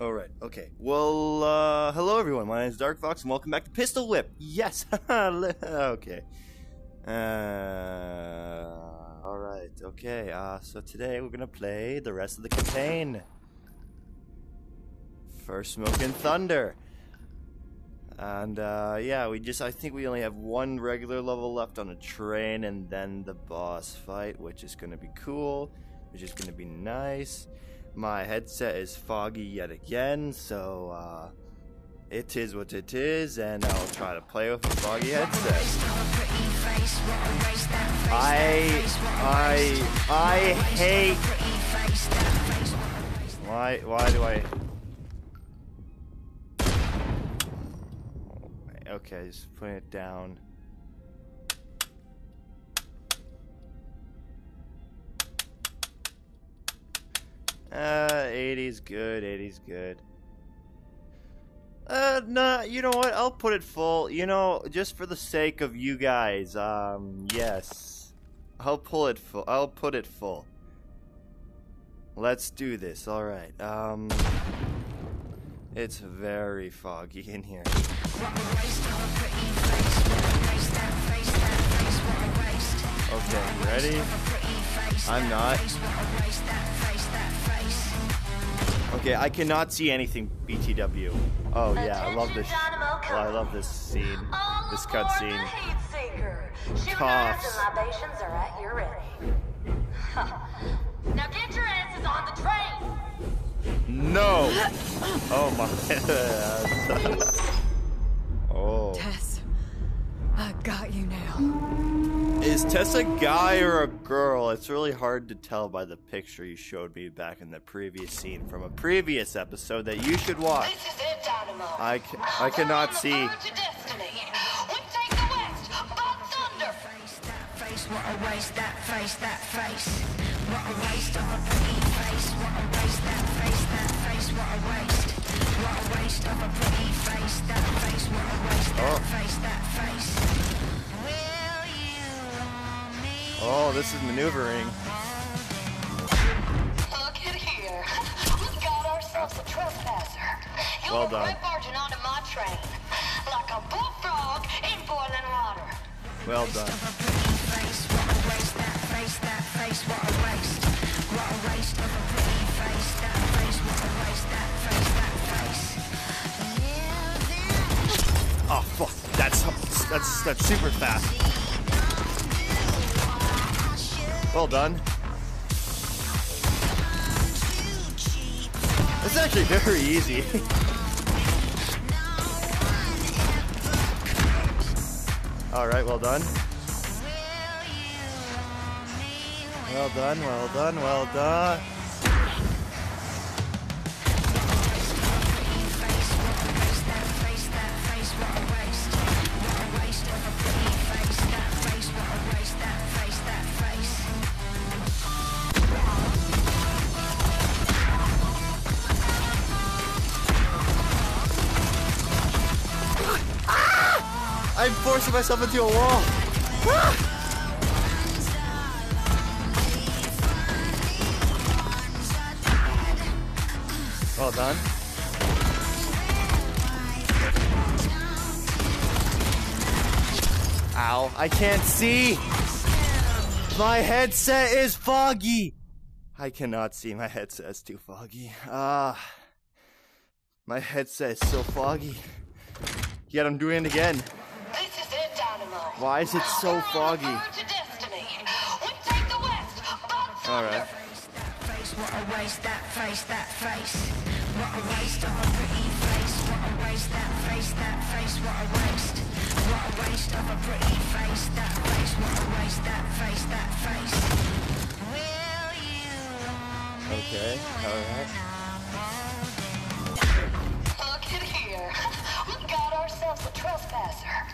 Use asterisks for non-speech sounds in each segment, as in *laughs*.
All right. Okay. Well, uh, hello everyone. My name is Dark Fox, and welcome back to Pistol Whip. Yes. *laughs* okay. Uh, all right. Okay. Uh, so today we're gonna play the rest of the campaign. First Smoke and Thunder. And uh, yeah, we just I think we only have one regular level left on a train, and then the boss fight, which is gonna be cool, which is gonna be nice. My headset is foggy yet again, so uh, it is what it is, and I'll try to play with a foggy headset. I, I, I hate. Why, why do I? Okay, just putting it down. Uh, 80's good, 80's good. Uh, nah, you know what? I'll put it full. You know, just for the sake of you guys, um, yes. I'll pull it full. I'll put it full. Let's do this, alright. Um, it's very foggy in here. Okay, ready? I'm not. Okay, I cannot see anything. BTW. Oh yeah, I love this. Well, I love this scene. This cutscene. Coughs. libations are at your ready. *laughs* now get your asses on the train. No. *laughs* Oh my. *laughs* Tess a guy or a girl? It's really hard to tell by the picture you showed me back in the previous scene from a previous episode that you should watch. This is it, Dynamo. I, ca- I cannot We're on the see. verge of destiny. We take the west by thunder. face, that face, what a waste, that face, that face. What a waste of a pretty face, what a waste, that face, that face, what a waste. What a waste of a pretty face, that face, what a waste, that Oh. face, that face. Oh, this is maneuvering. Look at here. We got ourselves a trespasser. You Well done. right barging onto my train. Like a bullfrog in boiling water. Well done. Of a pretty face, what a waste, that face, that face, what a waste. What a waste of a pretty face, that face, what a waste, that face, that face. Yeah, Oh fuck! That's that's that's super fast. Well done. It's actually very easy. *laughs* All right, well done. Well done, well done, well done. I'm forcing myself into a wall. Ah! *sighs* Well done. Ow, I can't see. My headset is foggy. I cannot see. My headset is too foggy. Ah. my headset is so foggy. Yet I'm doing it again. This is it, Dynamo. Why is it so foggy? On the verge of destiny. We take the west by thunder. Alright. what a waste, that face, that face. What a waste of a pretty face, what a waste, that face, that face, what a waste. What a waste of a pretty face, that face, what a waste, that face, that face. Will you? Okay, alright. Look at here. *laughs* We got ourselves a trespasser.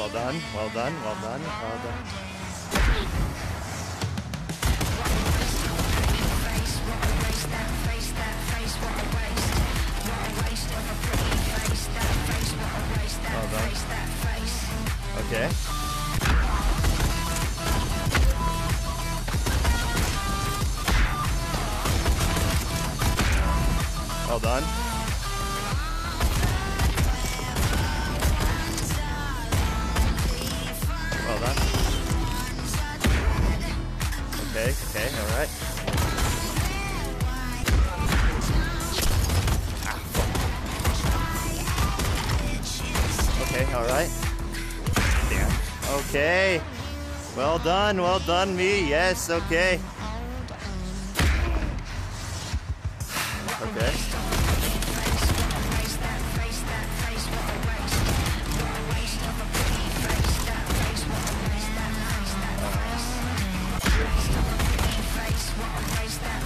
well done, well done, well done, well done. Well done. Okay. Well done. Okay, ah. okay, alright. Okay, alright. Damn. Okay. Well done, well done, me. Yes. Okay.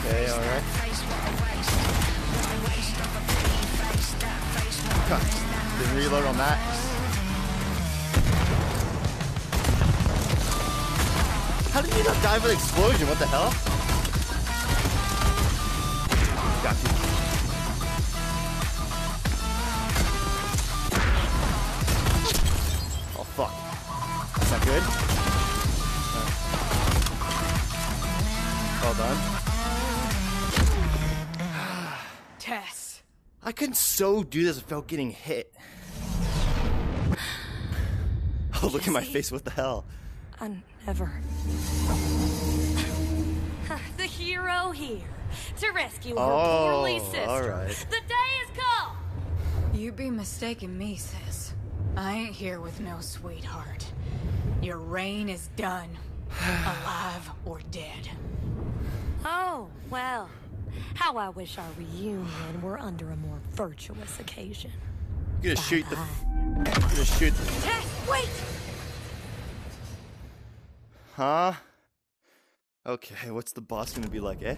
Okay, alright. Didn't reload on that. How did you not die for the explosion? What the hell? Got you. I couldn't so do this without getting hit. *sighs* Oh, look at my face. What the hell? I never. *laughs* the hero here to rescue her Oh, poorly sister. all right. The day is come. You be mistaken me, sis. I ain't here with no sweetheart. Your reign is done. *sighs* Alive or dead. Oh, well. How I wish our reunion were under a more virtuous occasion. You're gonna shoot the. You're gonna shoot. The, Tess, wait! huh? Okay, what's the boss gonna be like, eh?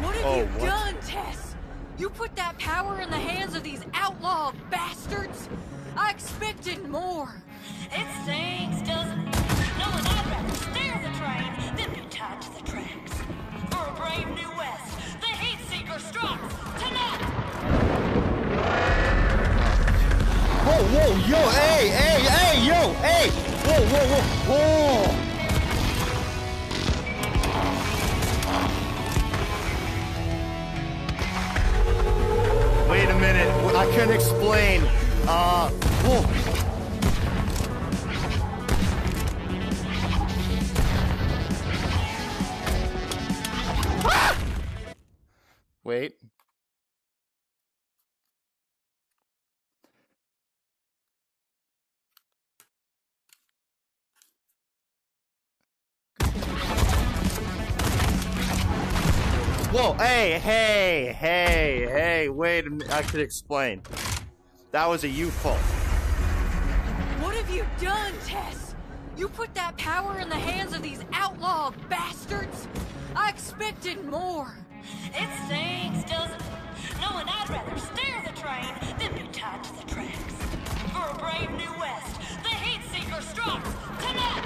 What have Oh, you what? done, Tess? You put that power in the hands of these outlaw bastards? I expected more. It stinks, doesn't it? Knowing I'd rather steer the train the tracks. For a brave new west, the heat seeker tonight. Whoa, whoa, yo, hey, hey, hey, yo, hey! Whoa, whoa, whoa, whoa! Wait a minute, I can't explain. Uh, whoa. Wait. Whoa, hey, hey, hey, hey, wait a minute, I could explain. That was a you fault. What have you done, Tess? You put that power in the hands of these outlaw bastards? I expected more. It stinks, doesn't it? Knowing I'd rather steer the train than be tied to the tracks. For a brave new west, the heat seeker strikes tonight.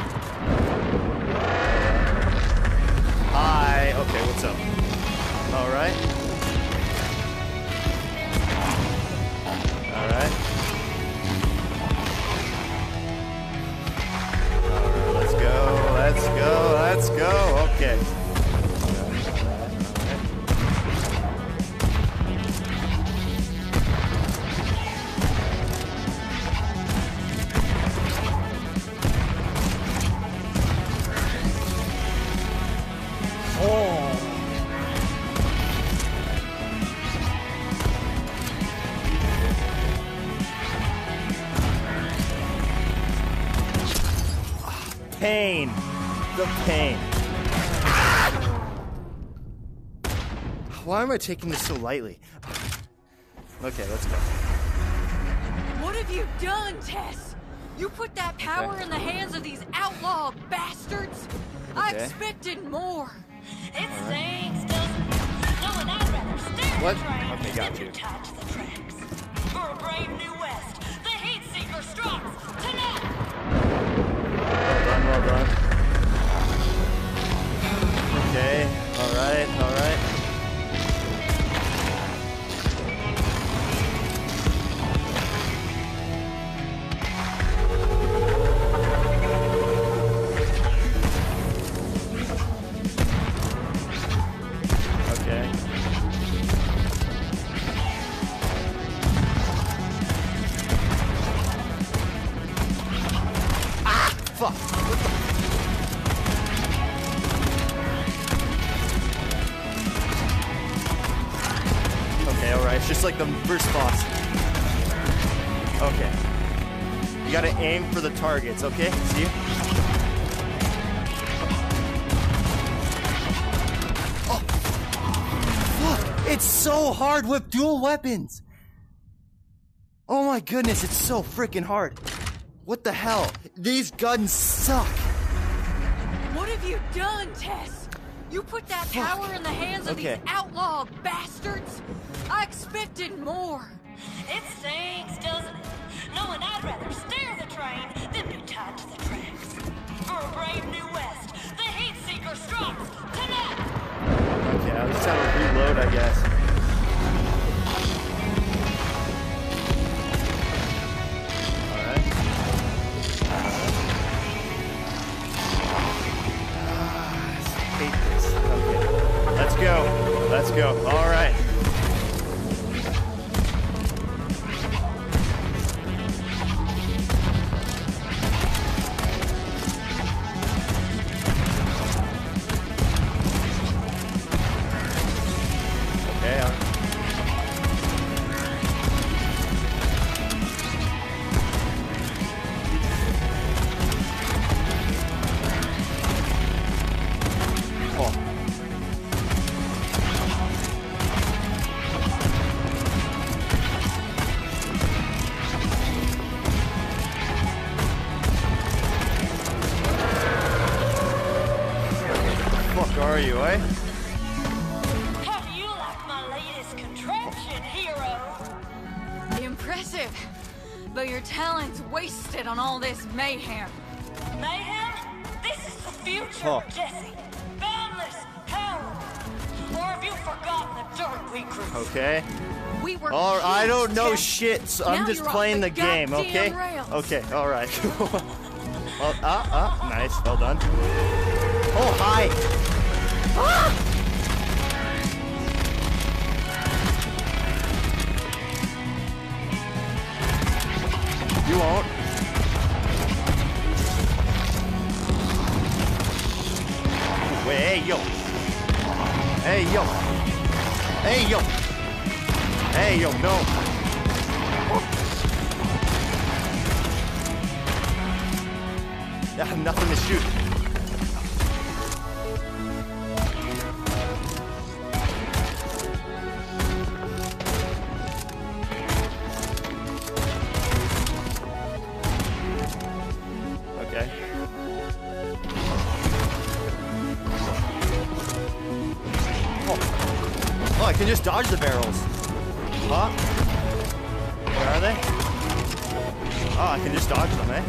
Hi, okay, what's up? Alright. Alright. Pain. The pain. Why am I taking this so lightly? Okay, let's go. What have you done, Tess? You put that power Okay. in the hands of these outlaw bastards? I expected more. It stinks, doesn't it? Knowing I'd rather stare What? the train Okay, got be you. tied to the tracks. For a brave new west, the heat seeker strikes tonight. Well done, It's just like the first boss. Okay. You gotta aim for the targets, okay? See? Oh! It's so hard with dual weapons! Oh my goodness, it's so freaking hard. What the hell? These guns suck. What have you done, Tess? You put that Fuck. power in the hands of Okay. these outlaw bastards? I expected more. It stinks, doesn't it? Your talent's wasted on all this mayhem. Mayhem? This is the future, Huh. Jesse. Boundless power. Or have you forgotten the dirt we grew? Okay. We were All I don't know Tess. shit. So I'm Now just playing the the, game, okay? rails. Okay, all right. *laughs* well, ah, ah, nice. Well done. Oh, hi. Ah! You won't. Hey, yo. Hey, yo. Hey, yo. Hey, yo, no. I have nothing to shoot. Okay. Oh. oh, I can just dodge the barrels. Huh? Where are they? Oh, I can just dodge them, eh?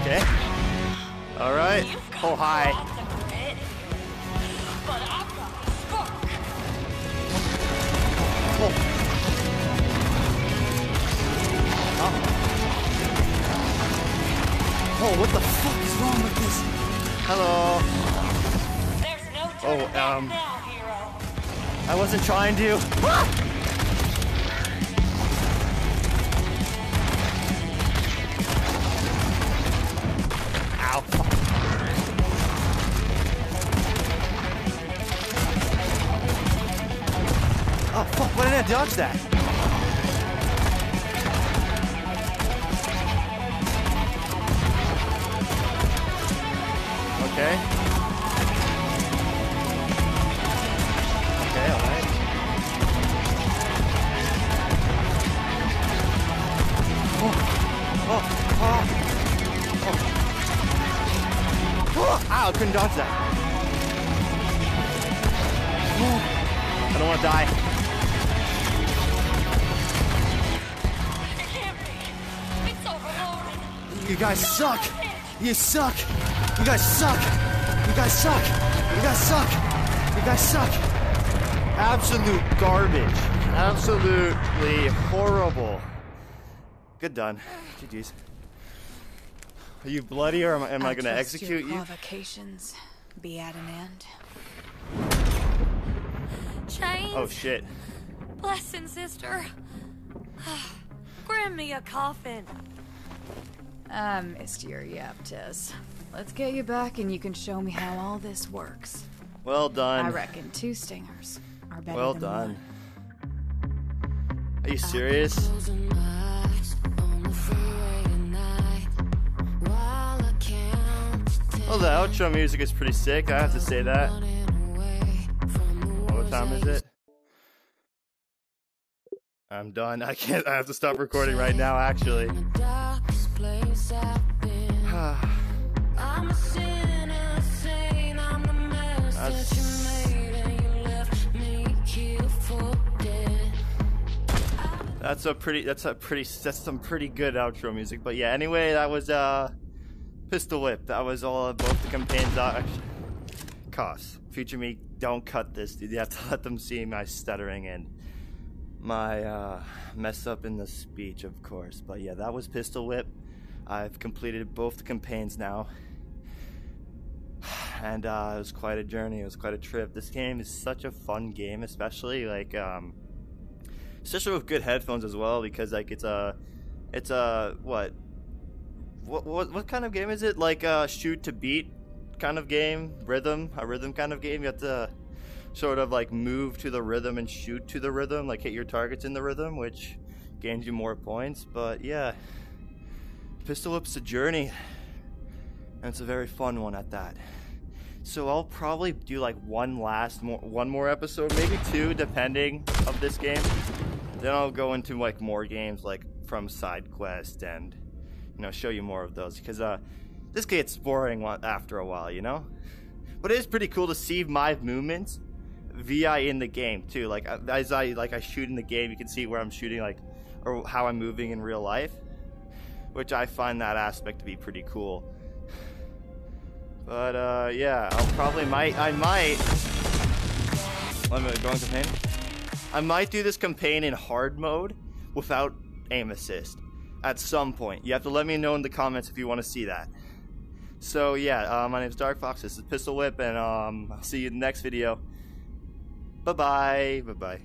Okay. All right. You've Oh, hi. Oh, um. I wasn't trying to. Ah! Oh, fuck. Why didn't I dodge that? Suck. You suck. You guys suck. You guys suck. You guys suck. You guys suck. Absolute garbage. Absolutely horrible. Good done. GG's. Are you bloody or am, I- am I, I going to trust execute your you? provocations be at an end. Chains. Oh shit. Blessing, sister. *sighs* Grant me a coffin. Um, I missed your yap. Let's get you back and you can show me how all this works. Well done. I reckon two stingers are better Well done. one. Are you uh, serious? Well, the outro music is pretty sick. I have to say that. What time is it? I'm done. I can't. I have to stop recording right now. Actually. *sighs* That's a pretty. That's a pretty. That's some pretty good outro music. But yeah. Anyway, that was uh, Pistol Whip. That was all of both the campaigns. Uh, costs. Future me, don't cut this, dude. You have to *laughs* let them see my stuttering and my uh, mess up in the speech, of course. But yeah, that was Pistol Whip. I've completed both the campaigns now. And uh, it was quite a journey. It was quite a trip. This game is such a fun game, especially like um, especially with good headphones as well, because like it's a, it's a what, what what what kind of game is it? Like a shoot to beat kind of game, rhythm, a rhythm kind of game. You have to sort of like move to the rhythm and shoot to the rhythm, like hit your targets in the rhythm, which gains you more points. But yeah, Pistol Whip's a journey, and it's a very fun one at that. So I'll probably do like one last more, one more episode, maybe two, depending of this game. Then I'll go into like more games like from SideQuest and you know show you more of those because uh this gets boring after a while, you know. But it is pretty cool to see my movements VI in the game too. Like uh, as I like I shoot in the game, you can see where I'm shooting, like or how I'm moving in real life, which I find that aspect to be pretty cool. But uh, yeah, I'll probably might I might. Let me go on campaign. I might do this campaign in hard mode without aim assist at some point. You have to let me know in the comments if you want to see that. So yeah, uh, my name is Dark Fox. This is Pistol Whip, and um, I'll see you in the next video. Bye bye. Bye bye.